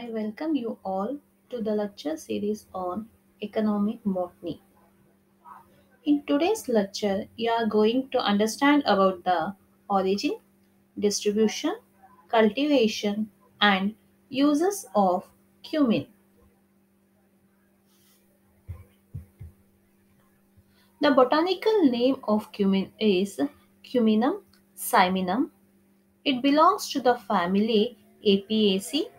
I welcome you all to the lecture series on economic botany. In today's lecture, you are going to understand about the origin, distribution, cultivation, and uses of cumin. The botanical name of cumin is Cuminum cyminum. It belongs to the family Apiaceae.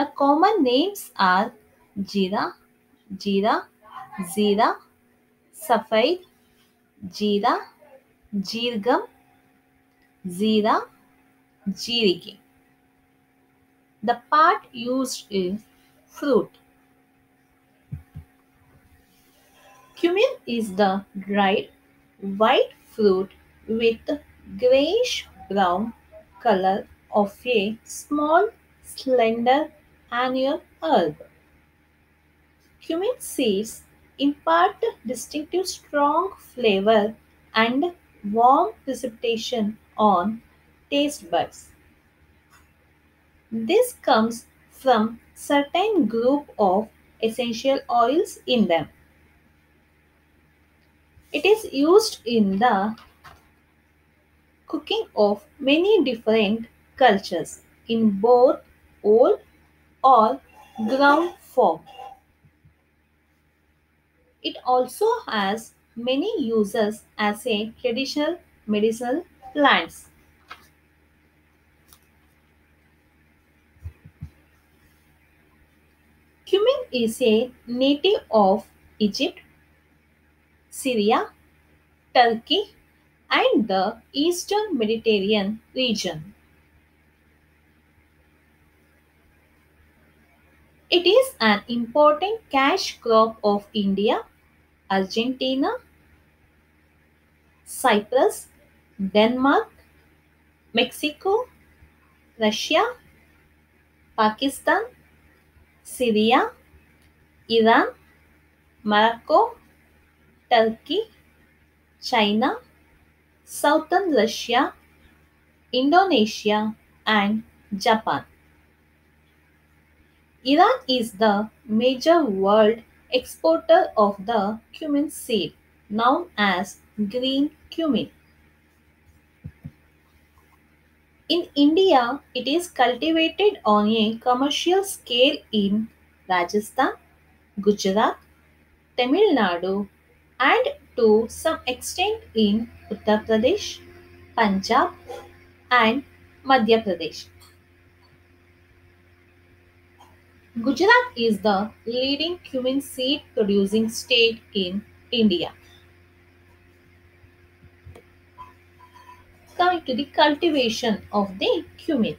The common names are Jira, Jira, Zira, Sapphire, Jira, Jirgam, Zira, Jirige. The part used is fruit. Cumin is the dried white fruit with grayish brown color of a small slender annual herb. Cumin seeds impart distinctive strong flavor and warm precipitation on taste buds. This comes from certain group of essential oils in them. It is used in the cooking of many different cultures in both old or ground form. It also has many uses as a traditional medicinal plants. Cumin is a native of Egypt, Syria, Turkey, and the Eastern Mediterranean region. It is an important cash crop of India, Argentina, Cyprus, Denmark, Mexico, Russia, Pakistan, Syria, Iran, Morocco, Turkey, China, Southern Russia, Indonesia, and Japan. Iran is the major world exporter of the cumin seed known as green cumin. In India, it is cultivated on a commercial scale in Rajasthan, Gujarat, Tamil Nadu, and to some extent in Uttar Pradesh, Punjab, and Madhya Pradesh. Gujarat is the leading cumin seed producing state in India. Coming to the cultivation of the cumin.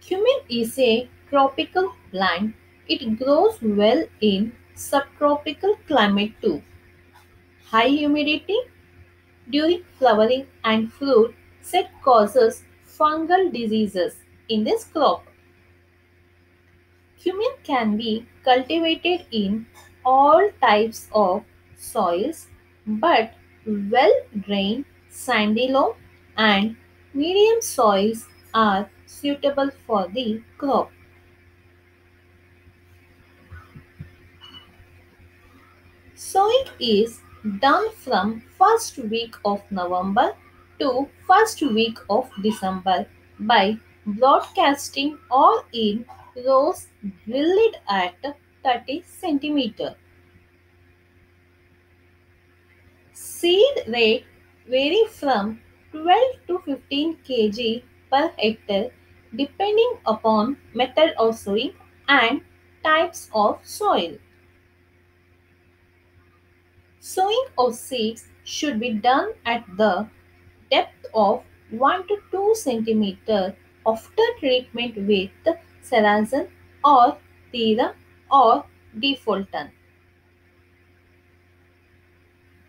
Cumin is a tropical plant. It grows well in subtropical climate too. High humidity during flowering and fruit set causes fungal diseases in this crop. Cumin can be cultivated in all types of soils but well drained sandy loam and medium soils are suitable for the crop. Sowing is done from first week of November to first week of December by broadcasting all in rows drilled at 30 centimeter. Seed rate vary from 12 to 15 kg per hectare depending upon method of sowing and types of soil. Sowing of seeds should be done at the depth of 1 to 2 cm after treatment with Ceresan or Thiram or Difolatan.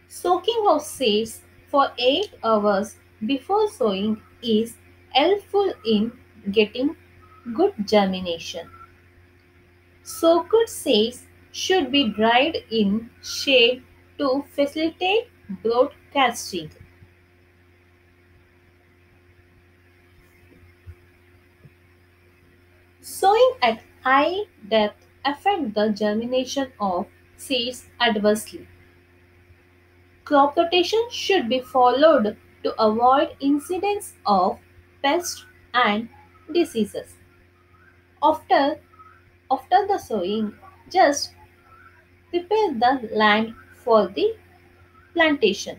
Soaking of seeds for 8 hours before sowing is helpful in getting good germination. Soaked seeds should be dried in shade to facilitate broadcasting. Sowing at high depth affect the germination of seeds adversely. Crop rotation should be followed to avoid incidence of pests and diseases. After, after the sowing, just prepare the land for the plantation.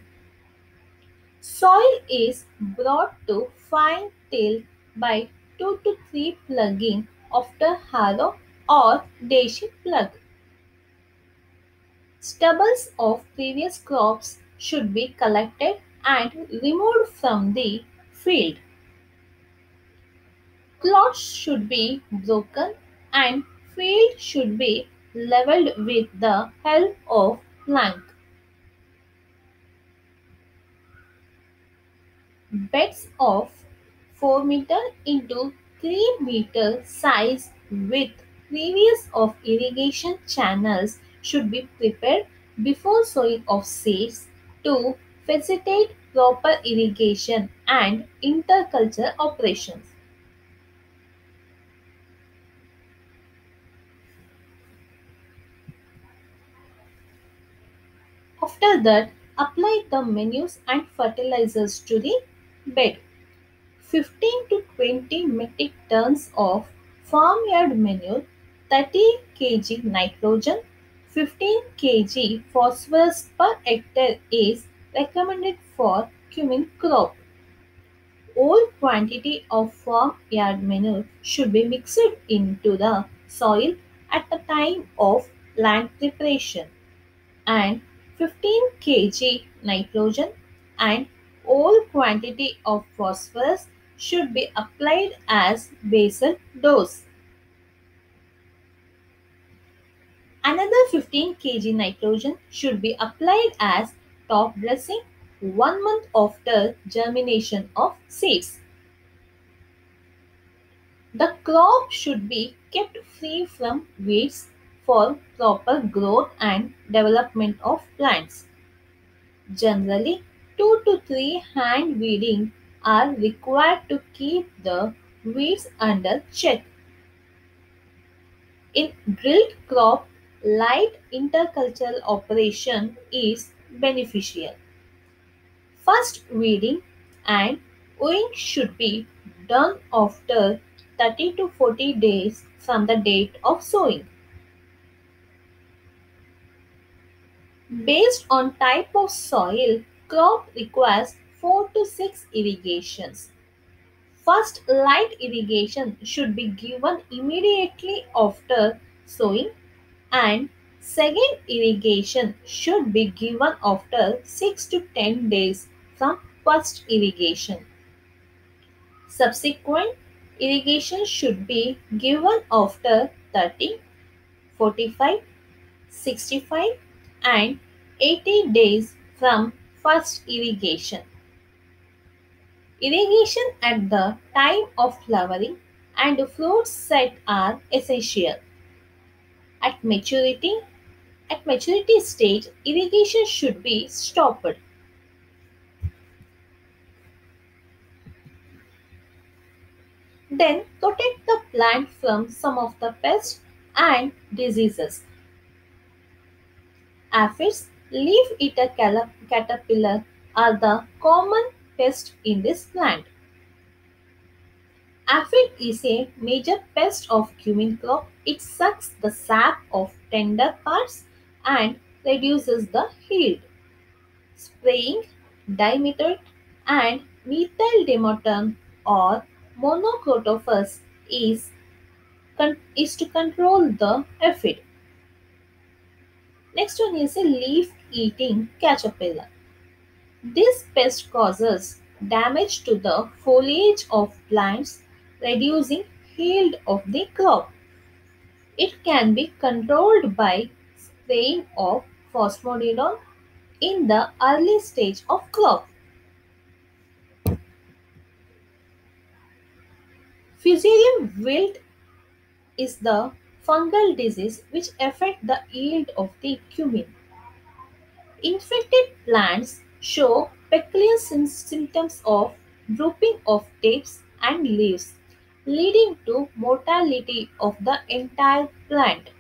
Soil is brought to fine till by 2 to 3 plugging after harrow or daisy plug. Stubbles of previous crops should be collected and removed from the field. Plots should be broken and field should be leveled with the help of plank. Beds of 4 meter into 3 meter size with previous of irrigation channels should be prepared before sowing of seeds to facilitate proper irrigation and interculture operations. After that, apply the manures and fertilizers to the bed. 15 to 20 metric tons of farmyard manure, 30 kg nitrogen, 15 kg phosphorus per hectare is recommended for cumin crop. All quantity of farmyard manure should be mixed into the soil at the time of land preparation and 15 kg nitrogen and all quantity of phosphorus should be applied as basal dose. Another 15 kg nitrogen should be applied as top dressing one month after germination of seeds. The crop should be kept free from weeds for proper growth and development of plants. Generally, 2 to 3 hand weeding are required to keep the weeds under check. In drilled crop, light intercultural operation is beneficial. First weeding and wooing should be done after 30 to 40 days from the date of sowing. Based on type of soil, crop requires 4 to 6 irrigations. First light irrigation should be given immediately after sowing and second irrigation should be given after 6 to 10 days from first irrigation. Subsequent irrigation should be given after 30, 45, 65 and 80 days from first irrigation. Irrigation at the time of flowering and fruit set are essential. At maturity, at maturity stage, irrigation should be stopped. Then protect the plant from some of the pests and diseases. Aphids, leaf eater caterpillar are the common pest in this plant. Aphid is a major pest of cumin crop. It sucks the sap of tender parts and reduces the yield. Spraying dimethoate and methyl dimethoate or monocrotophos is, is to control the aphid. Next one is a leaf-eating caterpillar. This pest causes damage to the foliage of plants, reducing yield of the crop. It can be controlled by spraying of phosphorodione in the early stage of crop. Fusarium wilt is the fungal disease which affect the yield of the cumin. Infected plants show peculiar symptoms of drooping of tips and leaves, leading to mortality of the entire plant.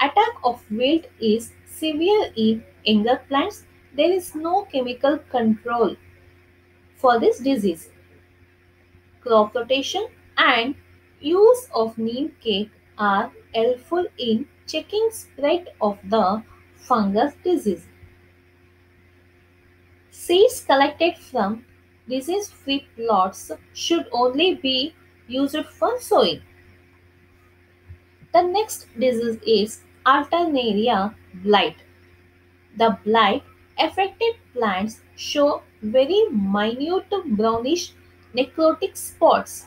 Attack of wilt is severe in younger plants. There is no chemical control for this disease. Crop rotation and use of neem cake are helpful in checking spread of the fungus disease. Seeds collected from disease-free plots should only be used for sowing. The next disease is Alternaria blight. The blight affected plants show very minute brownish necrotic spots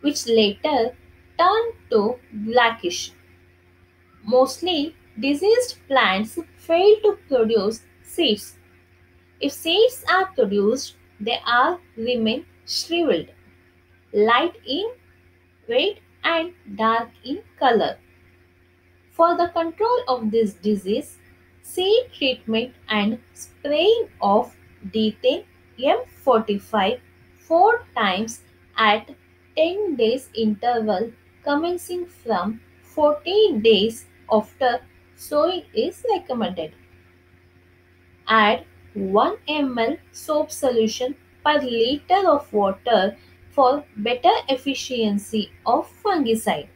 which later turn to blackish. Mostly diseased plants fail to produce seeds. If seeds are produced, they are remain shriveled, light in weight and dark in color. For the control of this disease, seed treatment and spraying of Dithane M45 four times at 10 days interval commencing from 14 days after sowing is recommended. Add 1 ml soap solution per liter of water for better efficiency of fungicide.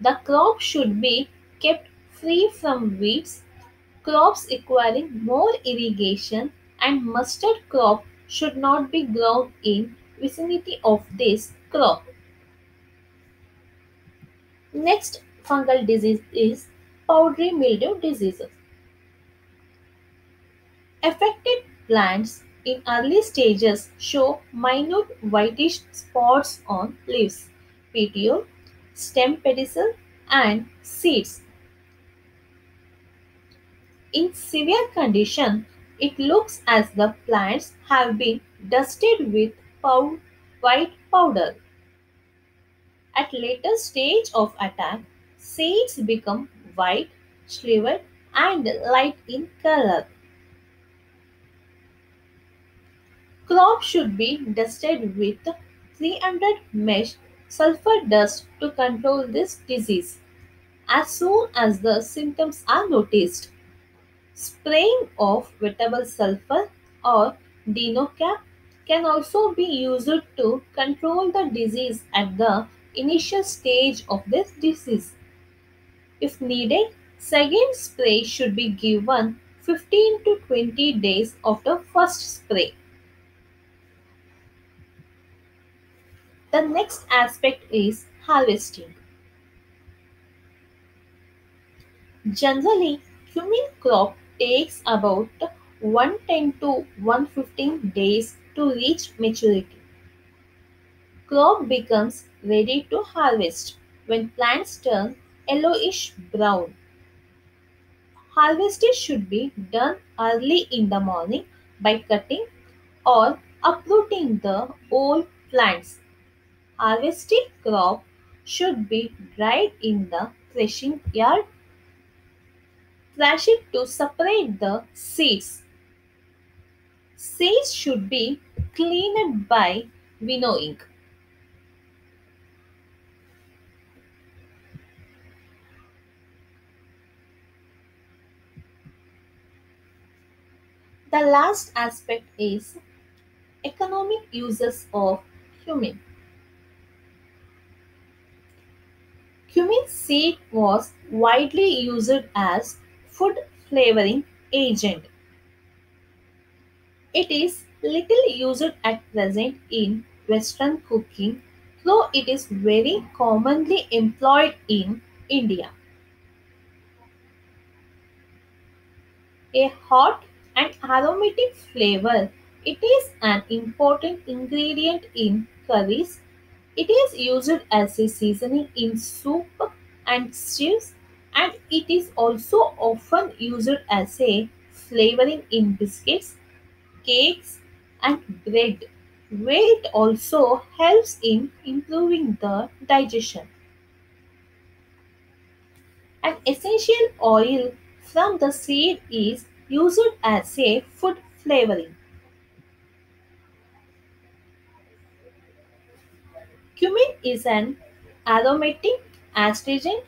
The crop should be kept free from weeds. Crops requiring more irrigation and mustard crop should not be grown in vicinity of this crop. Next fungal disease is powdery mildew diseases. Affected plants in early stages show minute whitish spots on leaves, petiole, stem pedicel, and seeds. In severe condition, it looks as the plants have been dusted with pow- white powder. At later stage of attack, seeds become white, shriveled, and light in color. Crop should be dusted with 300 mesh sulfur dust to control this disease. As soon as the symptoms are noticed, spraying of wettable sulfur or dinocap can also be used to control the disease at the initial stage of this disease. If needed, second spray should be given 15 to 20 days after first spray. The next aspect is harvesting. Generally, cumin crop takes about 110 to 115 days to reach maturity. Crop becomes ready to harvest when plants turn yellowish brown. Harvesting should be done early in the morning by cutting or uprooting the old plants. Harvested crop should be dried in the threshing yard. Thrash it to separate the seeds. Seeds should be cleaned by winnowing. The last aspect is economic uses of cumin. Cumin seed was widely used as food flavoring agent. It is little used at present in Western cooking, though it is very commonly employed in India. A hot and aromatic flavor, it is an important ingredient in curries. It is used as a seasoning in soup and stews, and it is also often used as a flavoring in biscuits, cakes, and bread, where it also helps in improving the digestion. An essential oil from the seed is used as a food flavoring. Cumin is an aromatic astringent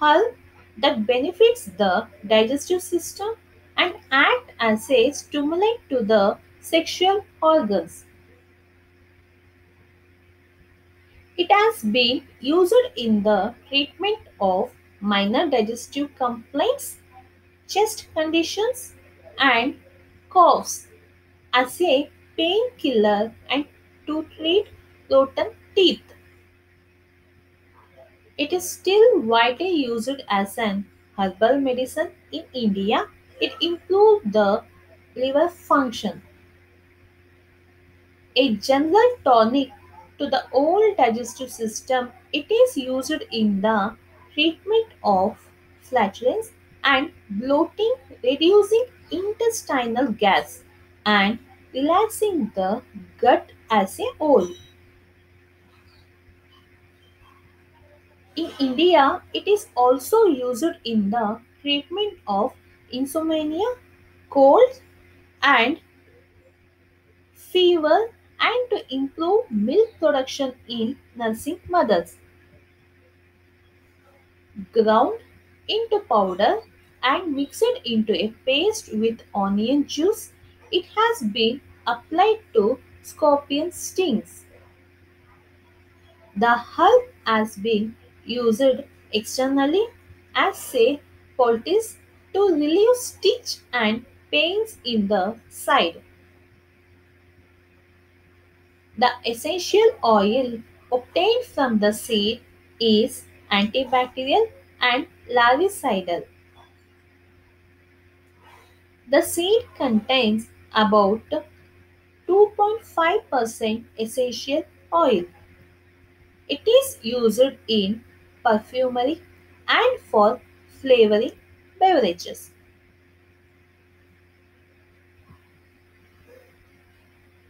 herb that benefits the digestive system and act as a stimulant to the sexual organs. It has been used in the treatment of minor digestive complaints, chest conditions, and coughs as a painkiller and to treat rotten teeth. It is still widely used as an herbal medicine in India. It improves the liver function. A general tonic to the old digestive system, it is used in the treatment of flatulence and bloating, reducing intestinal gas, and relaxing the gut as a whole. In India, it is also used in the treatment of insomnia, colds, and fever, and to improve milk production in nursing mothers. Ground into powder and mixed into a paste with onion juice, it has been applied to scorpion stings. The herb has been used externally as a poultice to relieve stitch and pains in the side. The essential oil obtained from the seed is antibacterial and larvicidal. The seed contains about 2.5% essential oil. It is used in perfumery and for flavoring beverages.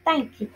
Thank you.